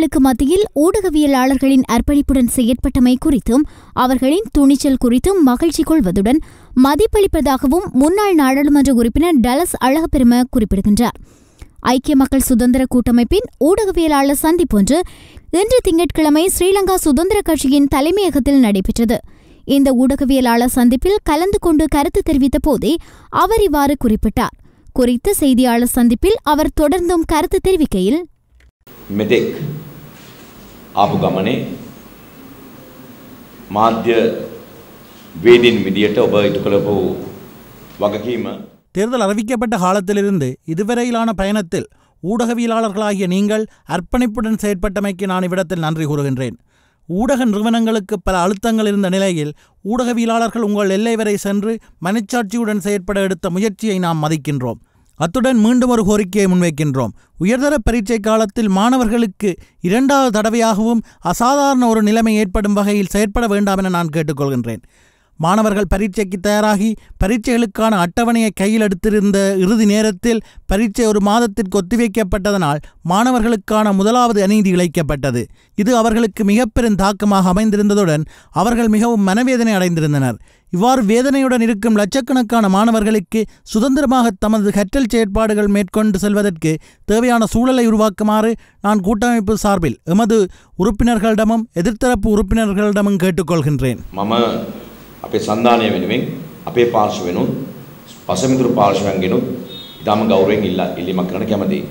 சவால்களுக்கு மத்தியில் ஊடகவியலாளர்களின் அர்ப்பணிப்புடன் செயற்பட்டமை குறித்தும் அவர்களின் துணிச்சல் குறித்தும் மகிழ்ச்சி கொள்வதுடன் மதிப்பளிப்பதாகவும் முன்னாள் நாடாளுமன்ற உறுப்பினர் டலஸ் அழகப்பெரும குறிப்பிடுகின்றார். ஐக்கிய மக்கள் சுதந்திர கூட்டமைப்பின் ஊடகவியலாளர் சந்திப்பொன்று இன்று திங்கட்கிழமை ஸ்ரீலங்கா சுதந்திர கட்சியின் தலைமையகத்தில் நடைபெற்றது. இந்த ஊடகவியலாளர் சந்திப்பில் கலந்து கொண்டு கருத்து தெரிவித்த போதே அவர் இவ்வாறு குறிப்பிட்டார். குறித்த செய்தியாளர் சந்திப்பில் அவர் தொடர்ந்தும் கருத்து தெரிவிக்கையில் மெதேக். ආපු ගමනේ මාධ්‍ය වේදින් විදියට ඔබ ඉටු කළපු වගකීම தேர்தல் அறிவிக்கப்பட்ட காலத்திலிருந்து இதுவரையிலான பயணத்தில் ஊடகவியலாளர்களாகிய நீங்கள் அர்ப்பணிப்புடன் செயற்பட்டமைக்கு நான் இவ்விடத்தில் நன்றி கூறுகின்றேன் ஊடக நிறுவனங்களுக்கு பல அழுத்தங்கள் இருந்த நிலையில் ஊடகவியலாளர்கள் உங்கள் எல்லை வரை சென்று மனச்சாட்சியுடன் செயற்பட எடுத்த முயற்சியை நாம் மதிக்கின்றோம் அத்துடன் மீண்டும் ஒரு கோரிக்கையை முன்வைக்கின்றோம். உயர்தர பரீட்சை காலத்தில் மாணவர்களுக்கு இரண்டாவது தடவையாகவும் அசாதாரண ஒரு நிலைமை ஏற்படும் வகையில் செயற்பட வேண்டாம் என நான் கேட்டுக்கொள்கின்றேன். மாணவர்கள் பரீட்சைக்கு தயாராகி பரீட்சைகளுக்கான அட்டவணையை கையில் எடுத்திருந்த இறுதி நேரத்தில் பரீட்சை ஒரு மாதத்திற்கு ஒத்திவைக்கப்பட்டதனால் மாணவர்களுக்கான முதலாவது அநீதி இழைக்கப்பட்டது. இது அவர்களுக்கு மிக பெரும் தாக்கமாக அமைந்திருந்ததுடன் அவர்கள் மிகவும் மனவேதனை அடைந்திருந்தனர். இவ்வாறு வேதனையுடன் இருக்கும் லட்சக்கணக்கான மாணவர்களுக்கு சுதந்திரமாக தமது கற்றல் செயற்பாடுகள் மேற்கொண்டு செல்வதற்கு தேவையான சூழலை உருவாக்குமாறு நான் கூட்டமைப்பு சார்பில் எமது உறுப்பினர்களிடமும் எதிர்த்தரப்பு உறுப்பினர்களிடமும் கேட்டுக்கொள்கின்றேன். අපේ සන්ධානය වෙනුවෙන් අපේ පාර්ශව වෙනුත් පසමිතුරු පාර්ශවයන් ගෙනුත් ඉතාම ගෞරවයෙන් ඉල්ලා ඉල්ලීමක් කරන්න කැමතියි.